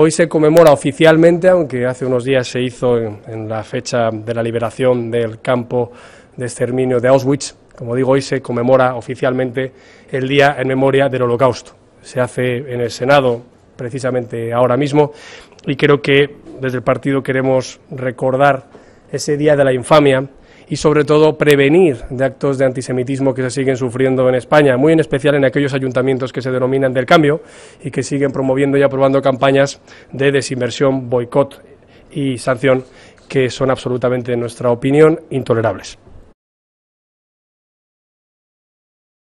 Hoy se conmemora oficialmente, aunque hace unos días se hizo en, la fecha de la liberación del campo de exterminio de Auschwitz, como digo, hoy se conmemora oficialmente el Día en Memoria del Holocausto. Se hace en el Senado precisamente ahora mismo y creo que desde el partido queremos recordar ese Día de la Infamia y sobre todo prevenir de actos de antisemitismo que se siguen sufriendo en España, muy en especial en aquellos ayuntamientos que se denominan del cambio y que siguen promoviendo y aprobando campañas de desinversión, boicot y sanción que son absolutamente, en nuestra opinión, intolerables.